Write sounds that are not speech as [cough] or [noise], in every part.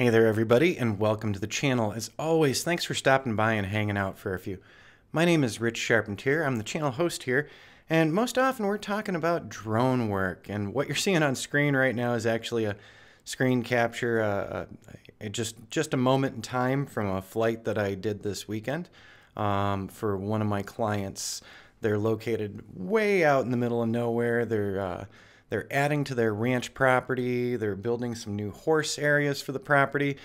Hey there, everybody, and welcome to the channel. As always, thanks for stopping by and hanging out for a few. My name is Rich Charpentier. I'm the channel host here, and most often we're talking about drone work. And what you're seeing on screen right now is actually a screen capture, uh, uh, just just a moment in time from a flight that I did this weekend um, for one of my clients. They're located way out in the middle of nowhere. They're uh, they're adding to their ranch property. They're building some new horse areas for the property.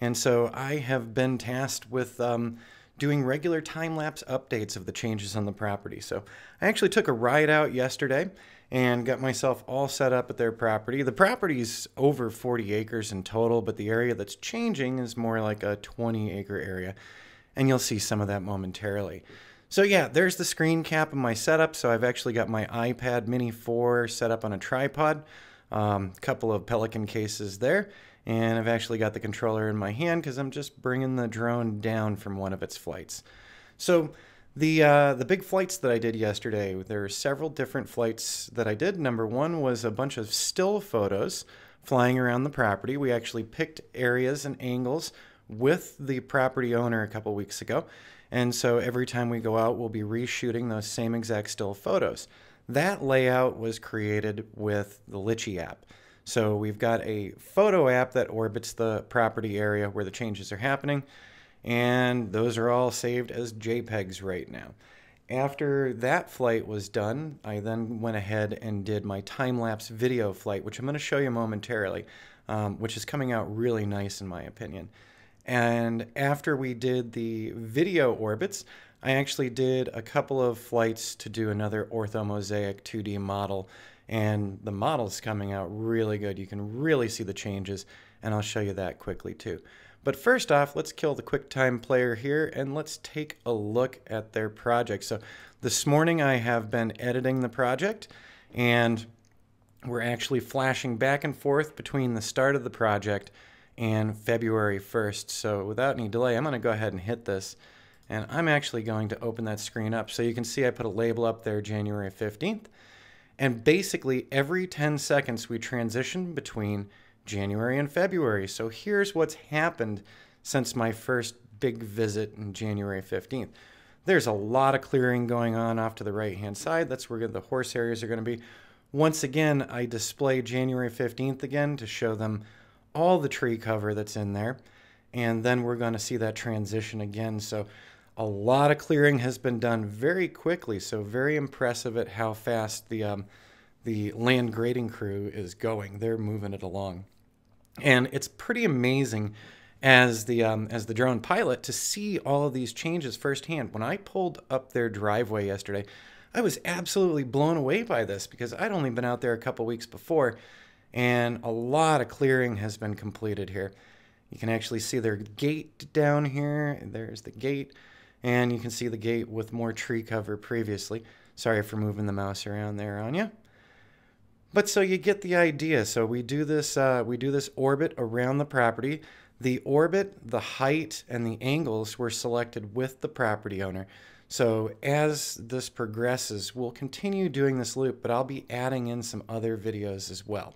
And so I have been tasked with um, doing regular time lapse updates of the changes on the property. So I actually took a ride out yesterday and got myself all set up at their property. The property is over 40 acres in total, but the area that's changing is more like a 20 acre area. And you'll see some of that momentarily. So yeah, there's the screen cap of my setup. So I've actually got my iPad Mini 4 set up on a tripod, a um, couple of Pelican cases there, and I've actually got the controller in my hand because I'm just bringing the drone down from one of its flights. So the uh, the big flights that I did yesterday, there are several different flights that I did. Number one was a bunch of still photos flying around the property. We actually picked areas and angles with the property owner a couple weeks ago and so every time we go out, we'll be reshooting those same exact still photos. That layout was created with the Litchi app. So we've got a photo app that orbits the property area where the changes are happening, and those are all saved as JPEGs right now. After that flight was done, I then went ahead and did my time-lapse video flight, which I'm going to show you momentarily, um, which is coming out really nice in my opinion. And after we did the video orbits, I actually did a couple of flights to do another orthomosaic 2D model. And the model's coming out really good. You can really see the changes, and I'll show you that quickly too. But first off, let's kill the QuickTime player here and let's take a look at their project. So this morning I have been editing the project and we're actually flashing back and forth between the start of the project and February 1st. So without any delay, I'm going to go ahead and hit this. And I'm actually going to open that screen up. So you can see I put a label up there January 15th. And basically every 10 seconds we transition between January and February. So here's what's happened since my first big visit in January 15th. There's a lot of clearing going on off to the right hand side. That's where the horse areas are going to be. Once again, I display January 15th again to show them all the tree cover that's in there. And then we're going to see that transition again. So a lot of clearing has been done very quickly. So very impressive at how fast the, um, the land grading crew is going. They're moving it along. And it's pretty amazing as the um, as the drone pilot to see all of these changes firsthand. When I pulled up their driveway yesterday, I was absolutely blown away by this because I'd only been out there a couple weeks before and a lot of clearing has been completed here. You can actually see their gate down here. There's the gate, and you can see the gate with more tree cover previously. Sorry for moving the mouse around there on you. But so you get the idea. So we do this uh, we do this orbit around the property. The orbit, the height, and the angles were selected with the property owner. So as this progresses, we'll continue doing this loop, but I'll be adding in some other videos as well.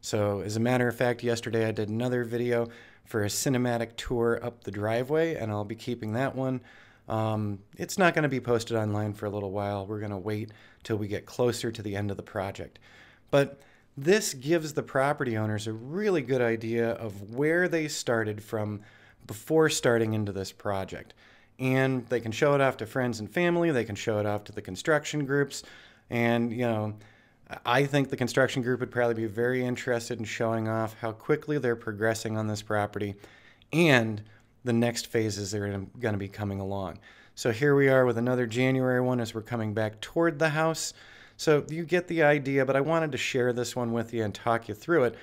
So as a matter of fact, yesterday I did another video for a cinematic tour up the driveway, and I'll be keeping that one. Um, it's not going to be posted online for a little while. We're going to wait till we get closer to the end of the project. But this gives the property owners a really good idea of where they started from before starting into this project. And they can show it off to friends and family, they can show it off to the construction groups, and, you know, I think the construction group would probably be very interested in showing off how quickly they're progressing on this property and the next phases that are going to be coming along. So here we are with another January one as we're coming back toward the house. So you get the idea, but I wanted to share this one with you and talk you through it.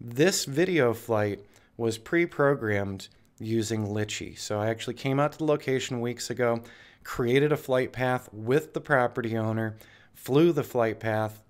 This video flight was pre-programmed using Litchi. So I actually came out to the location weeks ago, created a flight path with the property owner, flew the flight path,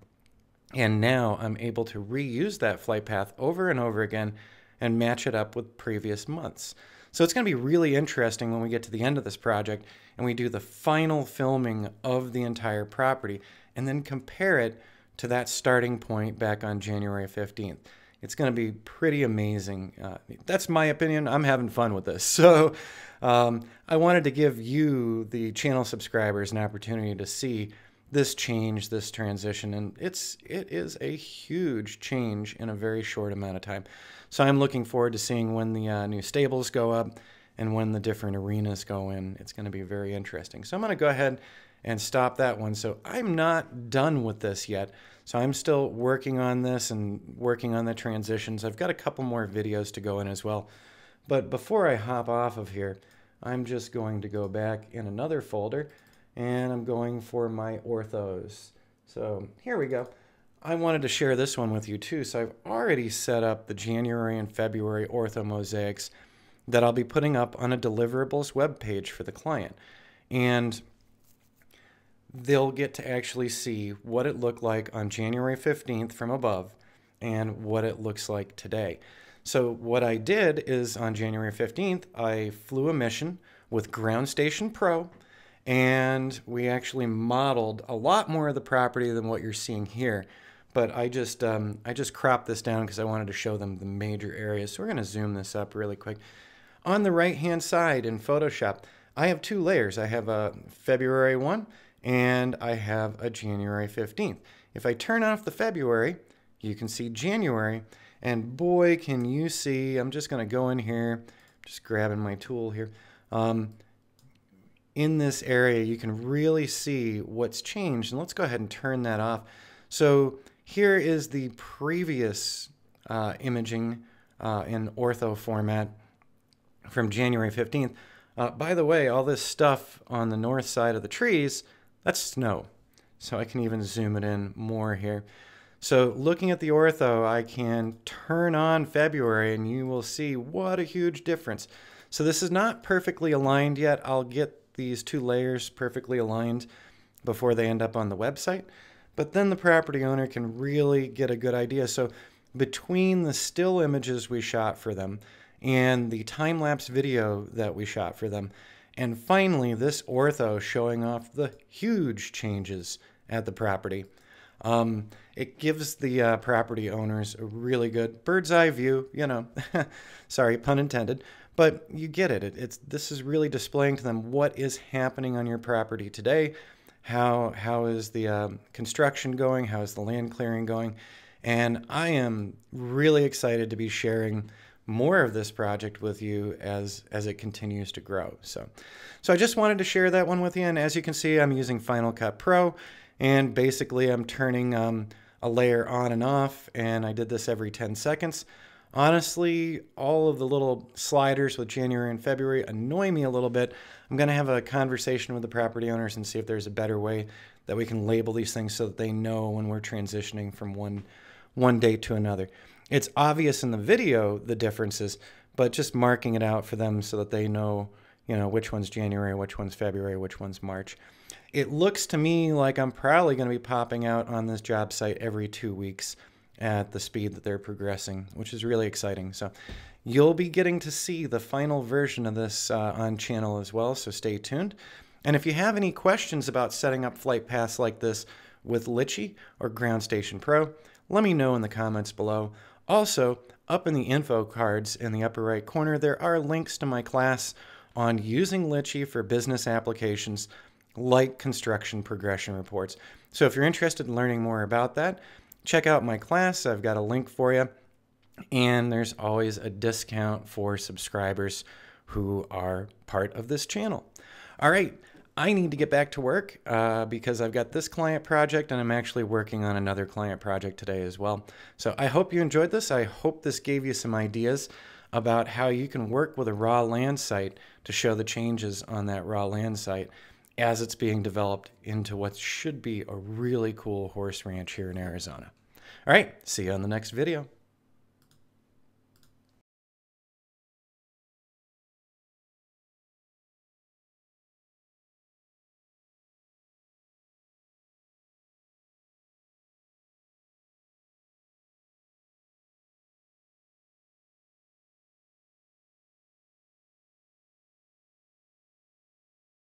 and now I'm able to reuse that flight path over and over again and match it up with previous months. So it's going to be really interesting when we get to the end of this project and we do the final filming of the entire property and then compare it to that starting point back on January 15th. It's going to be pretty amazing. Uh, that's my opinion. I'm having fun with this. [laughs] So um, I wanted to give you, the channel subscribers, an opportunity to see this change, this transition, and it's it is a huge change in a very short amount of time. So I'm looking forward to seeing when the uh, new stables go up and when the different arenas go in. It's going to be very interesting. So I'm going to go ahead and stop that one. So I'm not done with this yet. So I'm still working on this and working on the transitions. I've got a couple more videos to go in as well. But before I hop off of here, I'm just going to go back in another folder and I'm going for my orthos. So here we go. I wanted to share this one with you too. So I've already set up the January and February ortho mosaics that I'll be putting up on a deliverables web page for the client. And they'll get to actually see what it looked like on January 15th from above and what it looks like today. So what I did is on January 15th, I flew a mission with Ground Station Pro and we actually modeled a lot more of the property than what you're seeing here. But I just um, I just cropped this down because I wanted to show them the major areas. So we're going to zoom this up really quick. On the right hand side in Photoshop, I have two layers. I have a February one and I have a January 15th. If I turn off the February, you can see January, and boy, can you see, I'm just going to go in here, just grabbing my tool here. Um, in this area, you can really see what's changed. And let's go ahead and turn that off. So here is the previous uh, imaging uh, in ortho format from January 15th. Uh, by the way, all this stuff on the north side of the trees, that's snow. So I can even zoom it in more here. So looking at the ortho, I can turn on February and you will see what a huge difference. So this is not perfectly aligned yet. I'll get these two layers perfectly aligned before they end up on the website. But then the property owner can really get a good idea. So between the still images we shot for them and the time-lapse video that we shot for them, and finally this ortho showing off the huge changes at the property, um, it gives the uh, property owners a really good bird's eye view, you know, [laughs] sorry, pun intended, but you get it. it. It's this is really displaying to them what is happening on your property today. How how is the um, construction going? How is the land clearing going? And I am really excited to be sharing more of this project with you as as it continues to grow. So, so I just wanted to share that one with you. And as you can see, I'm using Final Cut Pro, and basically I'm turning um, a layer on and off, and I did this every 10 seconds. Honestly, all of the little sliders with January and February annoy me a little bit. I'm going to have a conversation with the property owners and see if there's a better way that we can label these things so that they know when we're transitioning from one one date to another. It's obvious in the video the differences, but just marking it out for them so that they know, you know, which one's January, which one's February, which one's March. It looks to me like I'm probably going to be popping out on this job site every two weeks at the speed that they're progressing, which is really exciting. So you'll be getting to see the final version of this uh, on channel as well, so stay tuned. And if you have any questions about setting up flight paths like this with Litchi or Ground Station Pro, let me know in the comments below. Also, up in the info cards in the upper right corner, there are links to my class on using Litchi for business applications like construction progression reports. So if you're interested in learning more about that, check out my class. I've got a link for you. And there's always a discount for subscribers who are part of this channel. All right, I need to get back to work uh, because I've got this client project and I'm actually working on another client project today as well. So I hope you enjoyed this. I hope this gave you some ideas about how you can work with a raw land site to show the changes on that raw land site as it's being developed into what should be a really cool horse ranch here in Arizona. All right, see you on the next video.